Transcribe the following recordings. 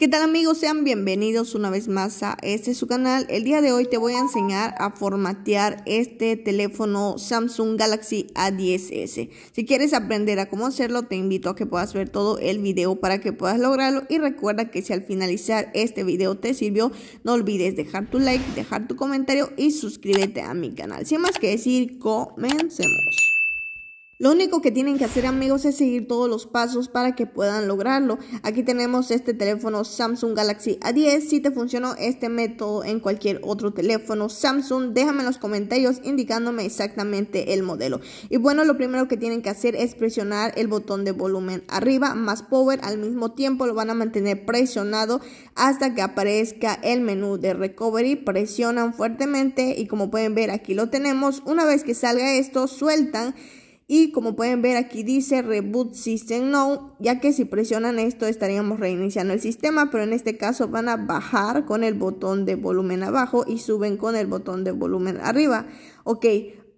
¿Qué tal amigos? Sean bienvenidos una vez más a este su canal. El día de hoy te voy a enseñar a formatear este teléfono Samsung Galaxy A10s. Si quieres aprender a cómo hacerlo, te invito a que puedas ver todo el video para que puedas lograrlo. Y recuerda que si al finalizar este video te sirvió, no olvides dejar tu like, dejar tu comentario y suscríbete a mi canal. Sin más que decir, comencemos. Lo único que tienen que hacer amigos es seguir todos los pasos para que puedan lograrlo. Aquí tenemos este teléfono Samsung Galaxy A10. Si te funcionó este método en cualquier otro teléfono Samsung, déjame en los comentarios indicándome exactamente el modelo. Y bueno, lo primero que tienen que hacer es presionar el botón de volumen arriba más power al mismo tiempo. Lo van a mantener presionado hasta que aparezca el menú de recovery. Presionan fuertemente y como pueden ver aquí lo tenemos. Una vez que salga esto, sueltan y como pueden ver aquí dice Reboot System No, ya que si presionan esto estaríamos reiniciando el sistema, pero en este caso van a bajar con el botón de volumen abajo y suben con el botón de volumen arriba. Ok,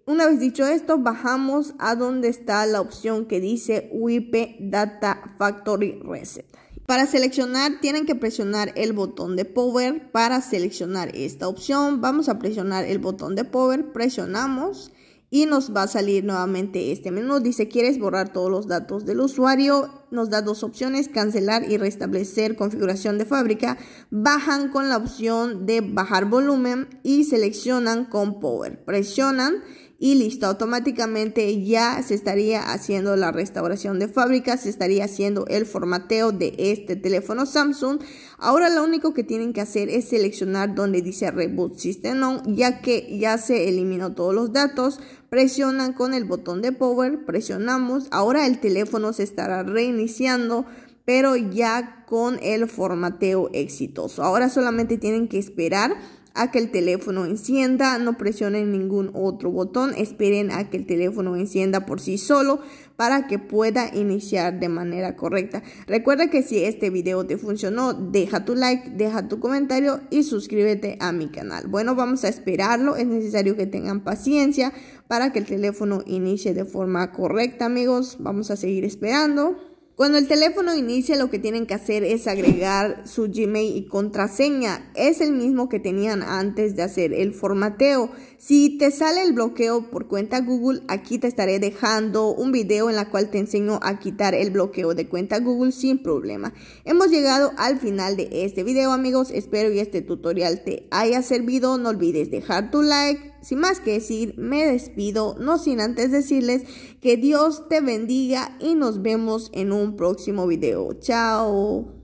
una vez dicho esto, bajamos a donde está la opción que dice WIP Data Factory Reset. Para seleccionar tienen que presionar el botón de Power para seleccionar esta opción. Vamos a presionar el botón de Power, presionamos y nos va a salir nuevamente este menú. Dice, ¿quieres borrar todos los datos del usuario? Nos da dos opciones, cancelar y restablecer configuración de fábrica. Bajan con la opción de bajar volumen y seleccionan con Power. Presionan y listo, automáticamente ya se estaría haciendo la restauración de fábrica, se estaría haciendo el formateo de este teléfono Samsung. Ahora lo único que tienen que hacer es seleccionar donde dice Reboot System On, ya que ya se eliminó todos los datos. Presionan con el botón de Power, presionamos, ahora el teléfono se estará reiniciando pero ya con el formateo exitoso. Ahora solamente tienen que esperar a que el teléfono encienda, no presionen ningún otro botón, esperen a que el teléfono encienda por sí solo para que pueda iniciar de manera correcta. Recuerda que si este video te funcionó, deja tu like, deja tu comentario y suscríbete a mi canal. Bueno, vamos a esperarlo, es necesario que tengan paciencia para que el teléfono inicie de forma correcta, amigos. Vamos a seguir esperando. Cuando el teléfono inicie lo que tienen que hacer es agregar su Gmail y contraseña. Es el mismo que tenían antes de hacer el formateo. Si te sale el bloqueo por cuenta Google, aquí te estaré dejando un video en la cual te enseño a quitar el bloqueo de cuenta Google sin problema. Hemos llegado al final de este video amigos. Espero que este tutorial te haya servido. No olvides dejar tu like sin más que decir, me despido, no sin antes decirles que Dios te bendiga y nos vemos en un próximo video. Chao.